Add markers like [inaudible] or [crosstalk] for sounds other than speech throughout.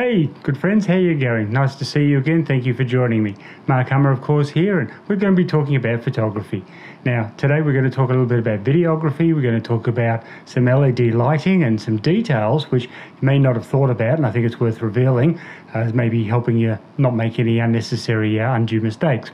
Hey, good friends, how you going? Nice to see you again. Thank you for joining me. Mark Hummer, of course, here, and we're going to be talking about photography. Now, today we're going to talk a little bit about videography. We're going to talk about some LED lighting and some details which you may not have thought about, and I think it's worth revealing as maybe helping you not make any unnecessary, uh, undue mistakes.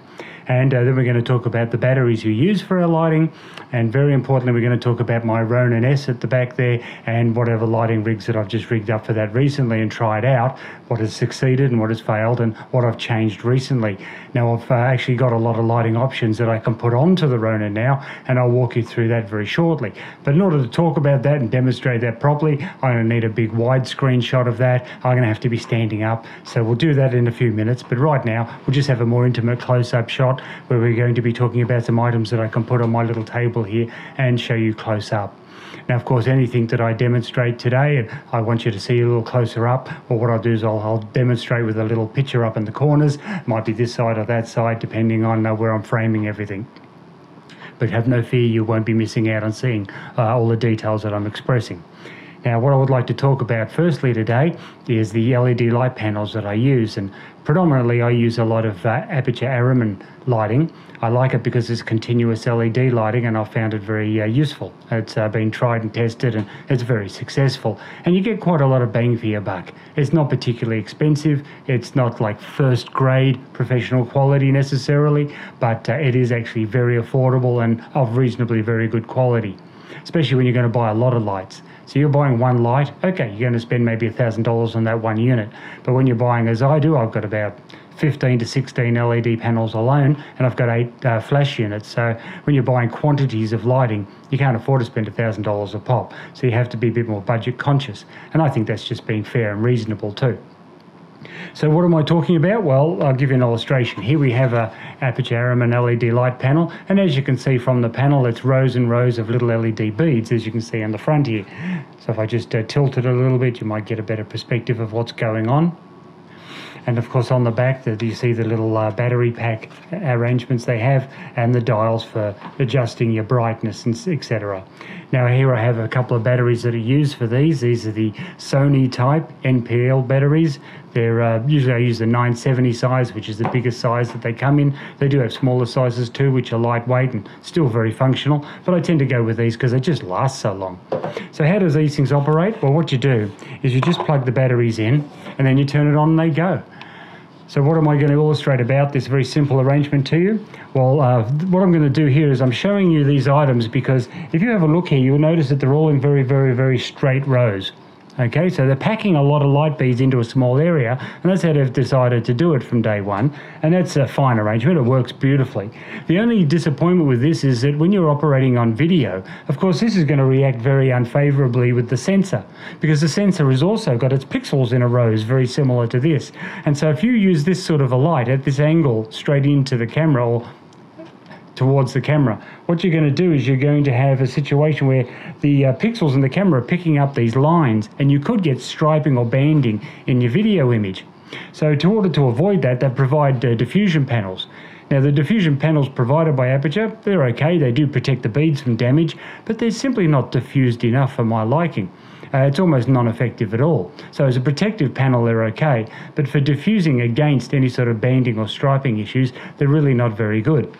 And uh, then we're going to talk about the batteries you use for our lighting. And very importantly, we're going to talk about my Ronin S at the back there and whatever lighting rigs that I've just rigged up for that recently and tried out, what has succeeded and what has failed, and what I've changed recently. Now, I've uh, actually got a lot of lighting options that I can put onto the Ronin now, and I'll walk you through that very shortly. But in order to talk about that and demonstrate that properly, I'm going to need a big widescreen shot of that. I'm going to have to be standing up. So we'll do that in a few minutes. But right now, we'll just have a more intimate close up shot where we're going to be talking about some items that I can put on my little table here and show you close up. Now, of course, anything that I demonstrate today, and I want you to see a little closer up, or what I'll do is I'll, I'll demonstrate with a little picture up in the corners. Might be this side or that side, depending on uh, where I'm framing everything. But have no fear, you won't be missing out on seeing uh, all the details that I'm expressing. Now, what I would like to talk about firstly today is the LED light panels that I use, and predominantly I use a lot of uh, Aputure Araman lighting. I like it because it's continuous LED lighting, and I've found it very uh, useful. It's uh, been tried and tested, and it's very successful. And you get quite a lot of bang for your buck. It's not particularly expensive. It's not like first grade professional quality necessarily, but uh, it is actually very affordable and of reasonably very good quality especially when you're going to buy a lot of lights. So you're buying one light, okay, you're going to spend maybe $1,000 on that one unit. But when you're buying, as I do, I've got about 15 to 16 LED panels alone, and I've got eight uh, flash units. So when you're buying quantities of lighting, you can't afford to spend $1,000 a pop. So you have to be a bit more budget conscious. And I think that's just being fair and reasonable too. So what am I talking about? Well, I'll give you an illustration. Here we have a Aputure Araman LED light panel, and as you can see from the panel, it's rows and rows of little LED beads, as you can see on the front here. So if I just uh, tilt it a little bit, you might get a better perspective of what's going on. And of course, on the back, there you see the little uh, battery pack arrangements they have, and the dials for adjusting your brightness and etc. Now here I have a couple of batteries that are used for these. These are the Sony type NPL batteries. They're uh, usually I use the 970 size, which is the biggest size that they come in. They do have smaller sizes too, which are lightweight and still very functional. But I tend to go with these because they just last so long. So how does these things operate? Well, what you do is you just plug the batteries in, and then you turn it on, and they go. So what am I going to illustrate about this very simple arrangement to you? Well, uh, what I'm going to do here is I'm showing you these items because if you have a look here, you'll notice that they're all in very, very, very straight rows. Okay, so they're packing a lot of light beads into a small area, and that's how they've decided to do it from day one. And that's a fine arrangement, it works beautifully. The only disappointment with this is that when you're operating on video, of course, this is going to react very unfavorably with the sensor because the sensor has also got its pixels in a rows very similar to this. And so if you use this sort of a light at this angle straight into the camera or towards the camera. What you're going to do is you're going to have a situation where the uh, pixels in the camera are picking up these lines and you could get striping or banding in your video image. So to order to avoid that, they provide uh, diffusion panels. Now the diffusion panels provided by Aputure, they're okay, they do protect the beads from damage, but they're simply not diffused enough for my liking. Uh, it's almost non-effective at all. So as a protective panel, they're okay, but for diffusing against any sort of banding or striping issues, they're really not very good.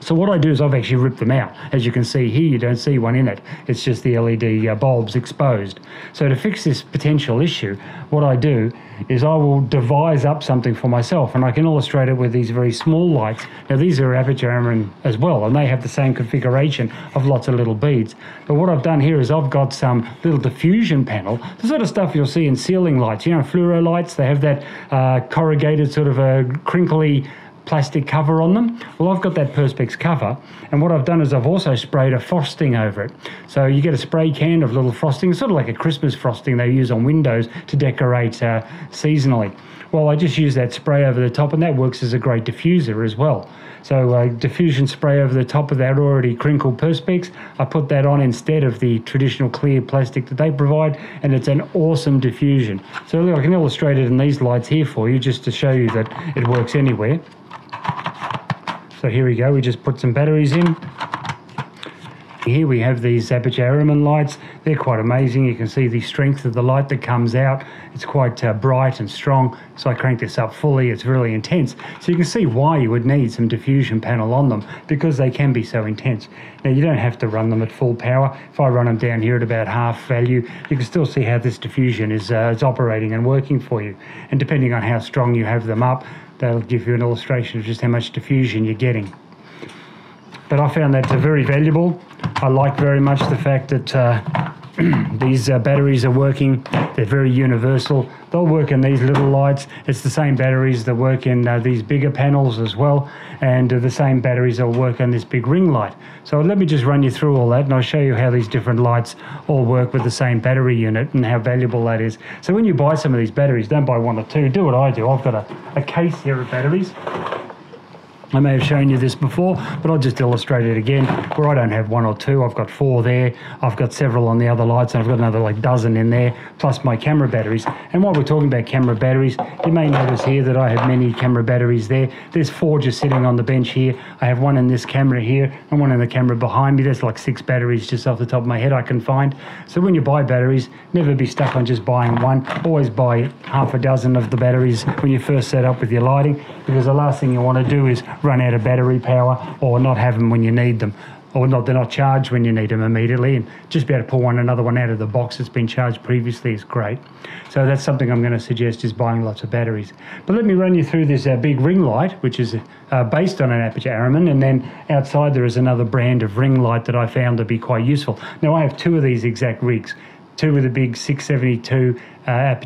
So what I do is I've actually ripped them out. As you can see here, you don't see one in it. It's just the LED uh, bulbs exposed. So to fix this potential issue, what I do is I will devise up something for myself and I can illustrate it with these very small lights. Now these are Aputure Araman as well and they have the same configuration of lots of little beads. But what I've done here is I've got some little diffusion panel, the sort of stuff you'll see in ceiling lights. You know, fluoro lights, they have that uh, corrugated sort of a crinkly plastic cover on them. Well, I've got that Perspex cover, and what I've done is I've also sprayed a frosting over it. So you get a spray can of little frosting, sort of like a Christmas frosting they use on windows to decorate uh, seasonally. Well, I just use that spray over the top, and that works as a great diffuser as well. So uh, diffusion spray over the top of that already crinkled Perspex. I put that on instead of the traditional clear plastic that they provide, and it's an awesome diffusion. So look, I can illustrate it in these lights here for you, just to show you that it works anywhere. So here we go, we just put some batteries in. Here we have these Aramin lights. They're quite amazing. You can see the strength of the light that comes out. It's quite uh, bright and strong. So I crank this up fully. It's really intense. So you can see why you would need some diffusion panel on them because they can be so intense. Now you don't have to run them at full power. If I run them down here at about half value, you can still see how this diffusion is, uh, is operating and working for you. And depending on how strong you have them up, they'll give you an illustration of just how much diffusion you're getting. But I found that very valuable. I like very much the fact that uh, [clears throat] these uh, batteries are working. They're very universal. They'll work in these little lights. It's the same batteries that work in uh, these bigger panels as well, and uh, the same batteries will work on this big ring light. So let me just run you through all that, and I'll show you how these different lights all work with the same battery unit and how valuable that is. So when you buy some of these batteries, don't buy one or two. Do what I do. I've got a, a case here of batteries. I may have shown you this before, but I'll just illustrate it again. Where I don't have one or two, I've got four there. I've got several on the other lights, and I've got another like dozen in there, plus my camera batteries. And while we're talking about camera batteries, you may notice here that I have many camera batteries there. There's four just sitting on the bench here. I have one in this camera here, and one in the camera behind me. There's like six batteries just off the top of my head I can find. So when you buy batteries, never be stuck on just buying one. Always buy half a dozen of the batteries when you first set up with your lighting, because the last thing you want to do is run out of battery power or not have them when you need them. Or not they're not charged when you need them immediately. And just be able to pull one another one out of the box that's been charged previously is great. So that's something i'm going to suggest is buying lots of batteries. But let me run you through this uh, big ring light which is uh, based on an Aputure aramin and then outside there is another brand of ring light that i found to be quite useful. Now i have two of these exact rigs two with a big 672 uh,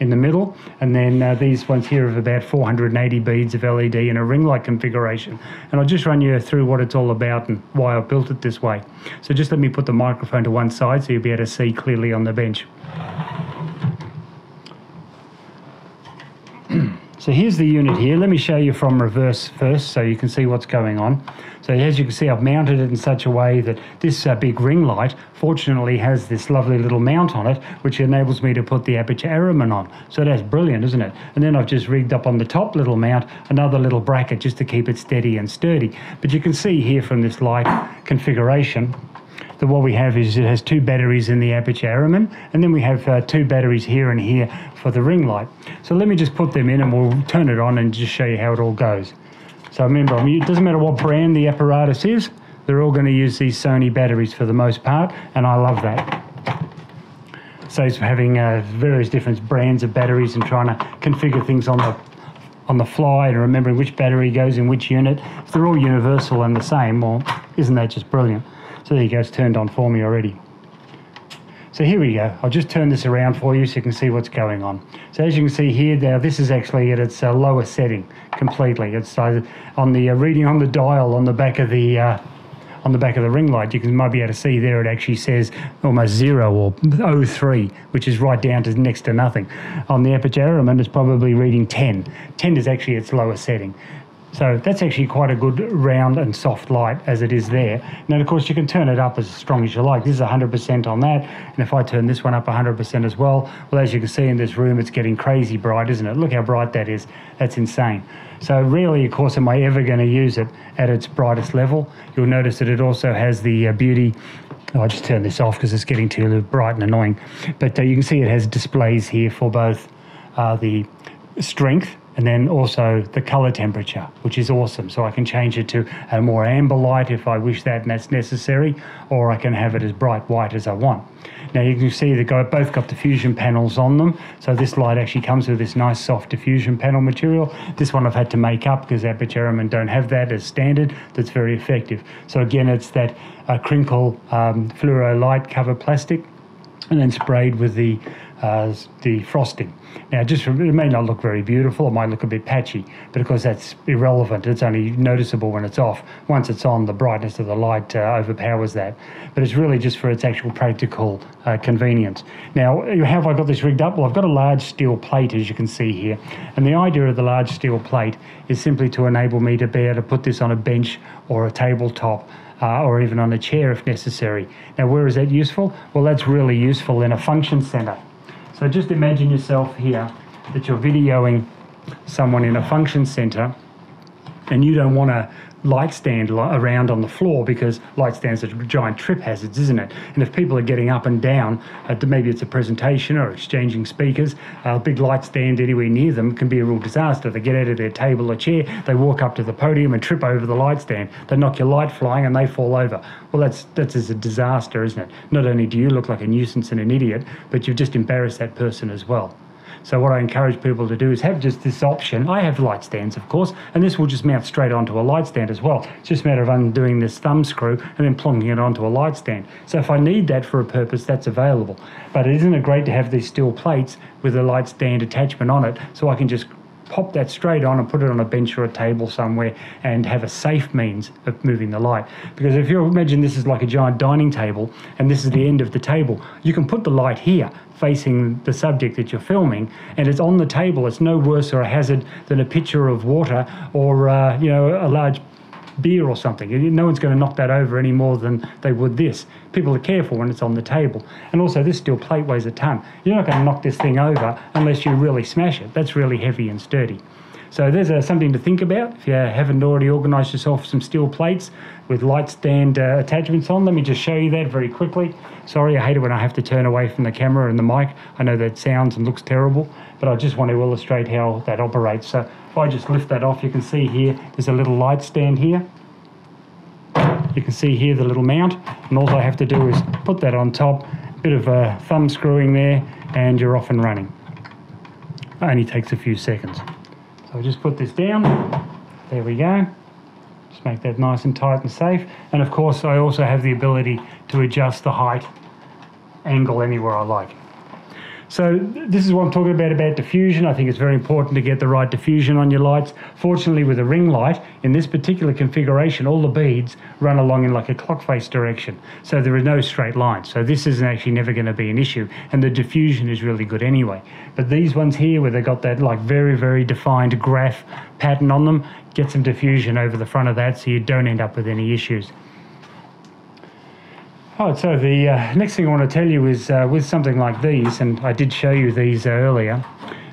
in the middle, and then uh, these ones here of about 480 beads of LED in a ring light configuration. And I'll just run you through what it's all about and why I built it this way. So just let me put the microphone to one side so you'll be able to see clearly on the bench. [clears throat] So here's the unit here. Let me show you from reverse first so you can see what's going on. So as you can see, I've mounted it in such a way that this uh, big ring light fortunately has this lovely little mount on it, which enables me to put the Aputure Aramin on. So that's brilliant, isn't it? And then I've just rigged up on the top little mount another little bracket just to keep it steady and sturdy. But you can see here from this light configuration, that what we have is it has two batteries in the Aputure Aramin, and then we have uh, two batteries here and here for the ring light. So let me just put them in and we'll turn it on and just show you how it all goes. So remember, I it doesn't matter what brand the apparatus is, they're all going to use these Sony batteries for the most part, and I love that. So it's having uh, various different brands of batteries and trying to configure things on the on the fly and remembering which battery goes in which unit. If they're all universal and the same, well, isn't that just brilliant? So there you go, it's turned on for me already. So here we go. I'll just turn this around for you so you can see what's going on. So as you can see here, now this is actually at its uh, lower setting completely. It's uh, on the uh, reading on the dial on the back of the uh, on the back of the ring light. You can might be able to see there. It actually says almost zero or 03, which is right down to next to nothing. On the Aputure Aramin, it's probably reading 10. 10 is actually its lower setting. So that's actually quite a good round and soft light as it is there. Now, of course, you can turn it up as strong as you like. This is 100% on that. And if I turn this one up 100% as well, well, as you can see in this room, it's getting crazy bright, isn't it? Look how bright that is. That's insane. So rarely, of course, am I ever going to use it at its brightest level. You'll notice that it also has the uh, beauty oh, I'll just turn this off because it's getting too bright and annoying. But uh, you can see it has displays here for both uh, the strength and then also the color temperature, which is awesome. So I can change it to a more amber light if I wish that and that's necessary, or I can have it as bright white as I want. Now you can see they got both got diffusion panels on them. So this light actually comes with this nice soft diffusion panel material. This one I've had to make up because Aputure Aramin don't have that as standard. That's very effective. So again, it's that uh, crinkle um, fluoro light cover plastic and then sprayed with the uh, the frosting. Now, just it may not look very beautiful, it might look a bit patchy, but of course that's irrelevant. It's only noticeable when it's off. Once it's on, the brightness of the light uh, overpowers that. But it's really just for its actual practical uh, convenience. Now, how have I got this rigged up? Well, I've got a large steel plate, as you can see here, and the idea of the large steel plate is simply to enable me to be able to put this on a bench or a tabletop uh, or even on a chair if necessary. Now, where is that useful? Well, that's really useful in a function center. So just imagine yourself here that you're videoing someone in a function center and you don't want to light stand around on the floor because light stands are giant trip hazards, isn't it? And if people are getting up and down, uh, maybe it's a presentation or exchanging speakers, a big light stand anywhere near them can be a real disaster. They get out of their table or chair, they walk up to the podium and trip over the light stand. They knock your light flying and they fall over. Well, that's that's a disaster, isn't it? Not only do you look like a nuisance and an idiot, but you've just embarrassed that person as well. So what I encourage people to do is have just this option. I have light stands, of course, and this will just mount straight onto a light stand as well. It's just a matter of undoing this thumb screw and then plonking it onto a light stand. So if I need that for a purpose, that's available. But isn't it great to have these steel plates with a light stand attachment on it so I can just pop that straight on and put it on a bench or a table somewhere and have a safe means of moving the light. Because if you imagine this is like a giant dining table and this is the end of the table, you can put the light here facing the subject that you're filming and it's on the table. It's no worse or a hazard than a pitcher of water or, uh, you know, a large beer or something. No one's going to knock that over any more than they would this. People are careful when it's on the table. And also, this steel plate weighs a ton. You're not going to knock this thing over unless you really smash it. That's really heavy and sturdy. So there's uh, something to think about. If you haven't already organised yourself some steel plates with light stand uh, attachments on, let me just show you that very quickly. Sorry, I hate it when I have to turn away from the camera and the mic. I know that sounds and looks terrible, but I just want to illustrate how that operates. So if I just lift that off, you can see here, there's a little light stand here. You can see here the little mount, and all I have to do is put that on top, a bit of a thumb screwing there, and you're off and running. Only takes a few seconds. So just put this down. There we go. Just make that nice and tight and safe. And of course, I also have the ability to adjust the height angle anywhere I like. So this is what I'm talking about, about diffusion. I think it's very important to get the right diffusion on your lights. Fortunately, with a ring light, in this particular configuration, all the beads run along in like a clock face direction. So there are no straight lines. So this isn't actually never going to be an issue. And the diffusion is really good anyway. But these ones here, where they've got that like very, very defined graph pattern on them, get some diffusion over the front of that so you don't end up with any issues. Oh, so the uh, next thing I want to tell you is uh, with something like these, and I did show you these earlier,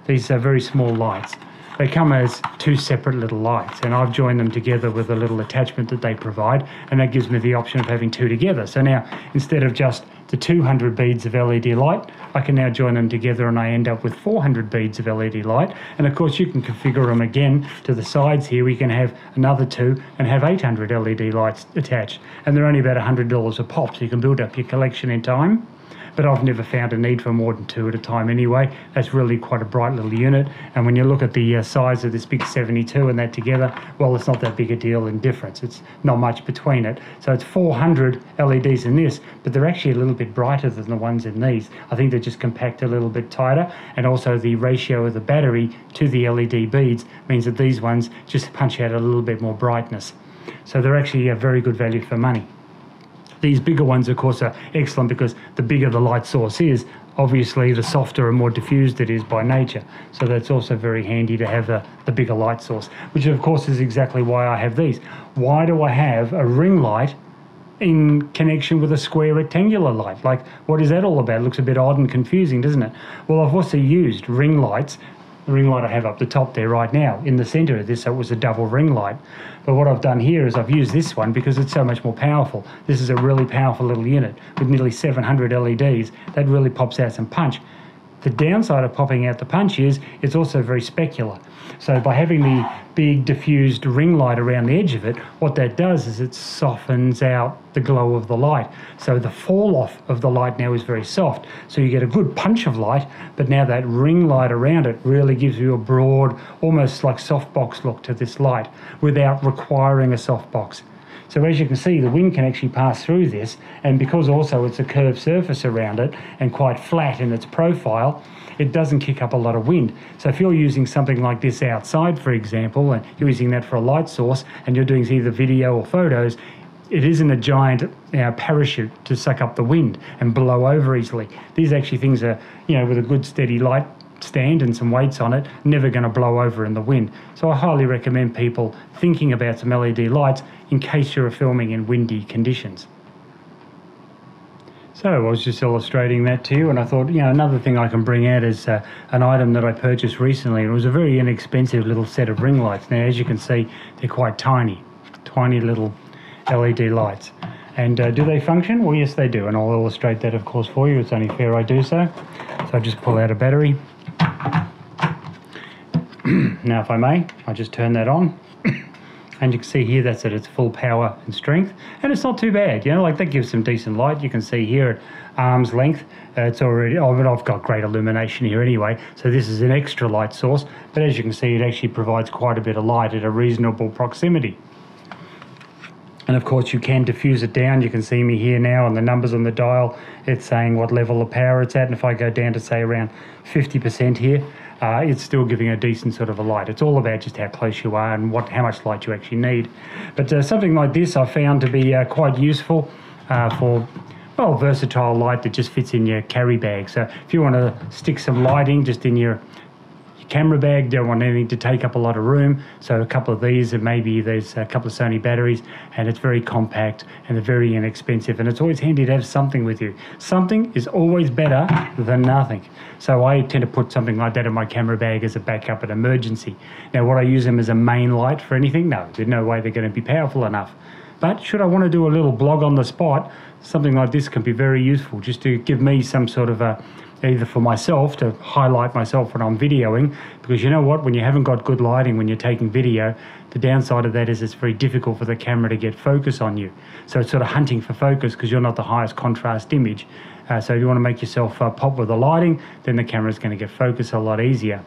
these are very small lights. They come as two separate little lights, and I've joined them together with a little attachment that they provide, and that gives me the option of having two together. So now, instead of just the 200 beads of LED light, I can now join them together and I end up with 400 beads of LED light. And of course, you can configure them again to the sides here. We can have another two and have 800 LED lights attached. And they're only about $100 a pop, so you can build up your collection in time but I've never found a need for more than two at a time anyway. That's really quite a bright little unit. And when you look at the uh, size of this big 72 and that together, well, it's not that big a deal in difference. It's not much between it. So it's 400 LEDs in this, but they're actually a little bit brighter than the ones in these. I think they're just compact a little bit tighter. And also the ratio of the battery to the LED beads means that these ones just punch out a little bit more brightness. So they're actually a very good value for money. These bigger ones, of course, are excellent because the bigger the light source is, obviously the softer and more diffused it is by nature. So that's also very handy to have the, the bigger light source, which of course is exactly why I have these. Why do I have a ring light in connection with a square rectangular light? Like, what is that all about? It looks a bit odd and confusing, doesn't it? Well, I've also used ring lights ring light I have up the top there right now. In the center of this, it was a double ring light. But what I've done here is I've used this one because it's so much more powerful. This is a really powerful little unit with nearly 700 LEDs. That really pops out some punch. The downside of popping out the punch is it's also very specular. So by having the big diffused ring light around the edge of it, what that does is it softens out the glow of the light. So the fall off of the light now is very soft. So you get a good punch of light, but now that ring light around it really gives you a broad, almost like softbox look to this light without requiring a softbox. So as you can see, the wind can actually pass through this, and because also it's a curved surface around it and quite flat in its profile, it doesn't kick up a lot of wind. So if you're using something like this outside, for example, and you're using that for a light source, and you're doing either video or photos, it isn't a giant you know, parachute to suck up the wind and blow over easily. These actually things are, you know, with a good steady light stand and some weights on it, never going to blow over in the wind. So I highly recommend people thinking about some LED lights in case you're filming in windy conditions. So I was just illustrating that to you, and I thought, you know, another thing I can bring out is uh, an item that I purchased recently. It was a very inexpensive little set of ring lights. Now, as you can see, they're quite tiny, tiny little LED lights. And uh, do they function? Well, yes, they do. And I'll illustrate that, of course, for you. It's only fair I do so. So I just pull out a battery. [clears throat] now, if I may, I just turn that on. [clears throat] and you can see here that's at its full power and strength. And it's not too bad you know like that gives some decent light. You can see here at arm's length uh, it's already oh, but I've got great illumination here anyway. So this is an extra light source. But as you can see it actually provides quite a bit of light at a reasonable proximity and of course you can diffuse it down you can see me here now on the numbers on the dial it's saying what level of power it's at and if I go down to say around 50% here uh, it's still giving a decent sort of a light. It's all about just how close you are and what how much light you actually need. But uh, something like this I found to be uh, quite useful uh, for well versatile light that just fits in your carry bag. So if you want to stick some lighting just in your camera bag, don't want anything to take up a lot of room. So a couple of these, and maybe there's a couple of Sony batteries, and it's very compact and they're very inexpensive. And it's always handy to have something with you. Something is always better than nothing. So I tend to put something like that in my camera bag as a backup and emergency. Now, would I use them as a main light for anything? No, there's no way they're going to be powerful enough. But should I want to do a little blog on the spot, something like this can be very useful just to give me some sort of a either for myself to highlight myself when I'm videoing, because you know what, when you haven't got good lighting when you're taking video, the downside of that is it's very difficult for the camera to get focus on you. So it's sort of hunting for focus because you're not the highest contrast image. Uh, so if you want to make yourself uh, pop with the lighting, then the camera is going to get focus a lot easier.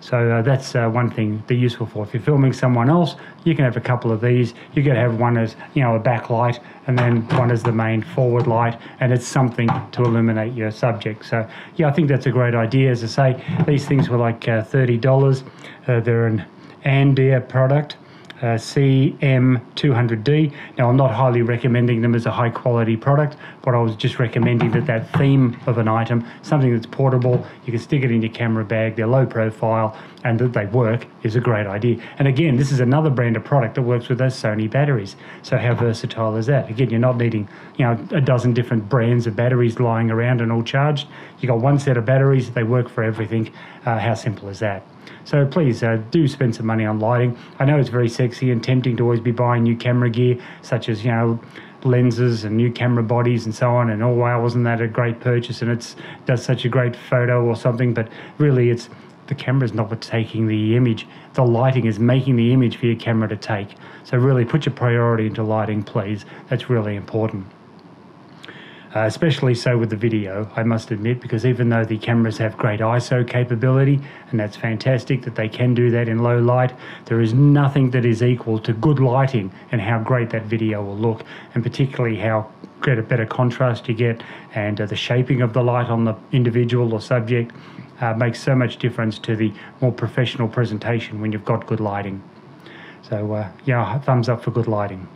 So uh, that's uh, one thing they're useful for. If you're filming someone else, you can have a couple of these. You can have one as you know a backlight, and then one as the main forward light, and it's something to illuminate your subject. So yeah, I think that's a great idea. As I say, these things were like uh, thirty dollars. Uh, they're an Andia product uh, CM200D. Now, I'm not highly recommending them as a high quality product, but I was just recommending that that theme of an item, something that's portable, you can stick it in your camera bag, they're low profile, and that they work is a great idea. And again, this is another brand of product that works with those Sony batteries. So how versatile is that? Again, you're not needing, you know, a dozen different brands of batteries lying around and all charged. You got one set of batteries, they work for everything. Uh, how simple is that? So please uh, do spend some money on lighting. I know it's very sexy and tempting to always be buying new camera gear, such as, you know, lenses and new camera bodies and so on. And oh, wow, wasn't that a great purchase? And it does such a great photo or something. But really, it's the camera is not what's taking the image. The lighting is making the image for your camera to take. So really put your priority into lighting, please. That's really important uh, especially so with the video, I must admit, because even though the cameras have great ISO capability, and that's fantastic that they can do that in low light, there is nothing that is equal to good lighting and how great that video will look, and particularly how great a better contrast you get, and uh, the shaping of the light on the individual or subject uh, makes so much difference to the more professional presentation when you've got good lighting. So, uh, yeah, thumbs up for good lighting.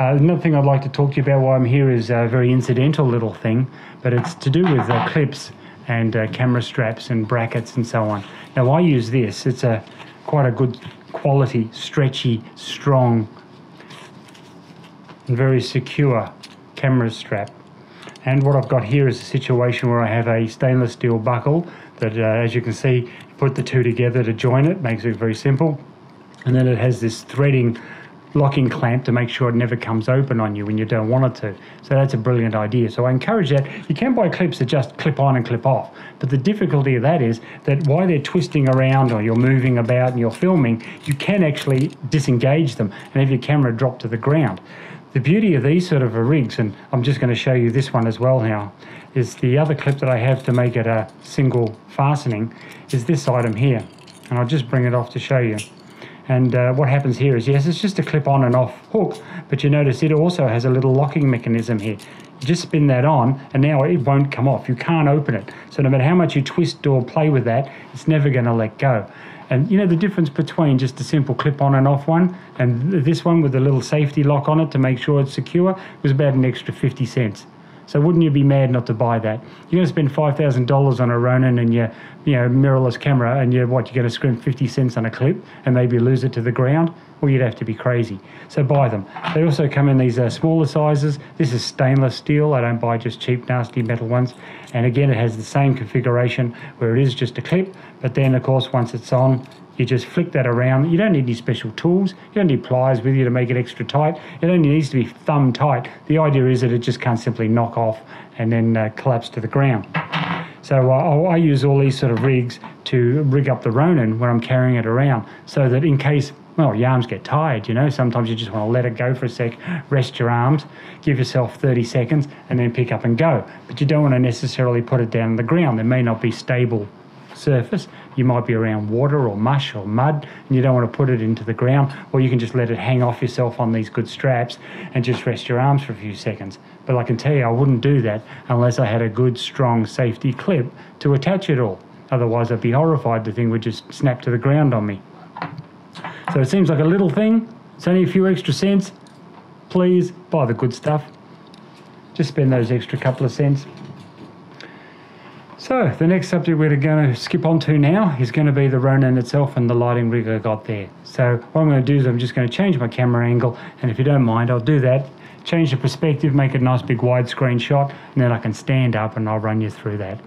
Uh, another thing I'd like to talk to you about while I'm here is a very incidental little thing, but it's to do with uh, clips and uh, camera straps and brackets and so on. Now I use this. It's a quite a good quality, stretchy, strong, and very secure camera strap. And what I've got here is a situation where I have a stainless steel buckle that, uh, as you can see, put the two together to join it, makes it very simple. And then it has this threading locking clamp to make sure it never comes open on you when you don't want it to. So that's a brilliant idea. So I encourage that. You can buy clips that just clip on and clip off. But the difficulty of that is that while they're twisting around or you're moving about and you're filming, you can actually disengage them and have your camera drop to the ground. The beauty of these sort of rigs, and I'm just going to show you this one as well now, is the other clip that I have to make it a single fastening is this item here. And I'll just bring it off to show you. And uh, what happens here is, yes, it's just a clip on and off hook, but you notice it also has a little locking mechanism here. You just spin that on and now it won't come off. You can't open it. So no matter how much you twist or play with that, it's never going to let go. And you know the difference between just a simple clip on and off one and this one with a little safety lock on it to make sure it's secure was about an extra 50 cents. So wouldn't you be mad not to buy that? You're going to spend five thousand dollars on a Ronin and your, you know, mirrorless camera, and you're what? You're going to scrimp fifty cents on a clip and maybe lose it to the ground. Well, you'd have to be crazy. So buy them. They also come in these uh, smaller sizes. This is stainless steel. I don't buy just cheap, nasty metal ones. And again, it has the same configuration where it is just a clip. But then, of course, once it's on, you just flick that around. You don't need any special tools. You don't need pliers with you to make it extra tight. It only needs to be thumb tight. The idea is that it just can't simply knock off and then uh, collapse to the ground. So uh, I use all these sort of rigs to rig up the Ronin when I'm carrying it around so that in case well, your arms get tired, you know. Sometimes you just want to let it go for a sec, rest your arms, give yourself 30 seconds, and then pick up and go. But you don't want to necessarily put it down on the ground. It may not be stable surface. You might be around water or mush or mud, and you don't want to put it into the ground, or you can just let it hang off yourself on these good straps and just rest your arms for a few seconds. But I can tell you, I wouldn't do that unless I had a good, strong safety clip to attach it all. Otherwise, I'd be horrified the thing would just snap to the ground on me. So it seems like a little thing. It's only a few extra cents. Please buy the good stuff. Just spend those extra couple of cents. So the next subject we're going to skip on to now is going to be the Ronin itself and the lighting rig I got there. So what I'm going to do is I'm just going to change my camera angle and if you don't mind I'll do that. Change the perspective, make it a nice big widescreen shot and then I can stand up and I'll run you through that.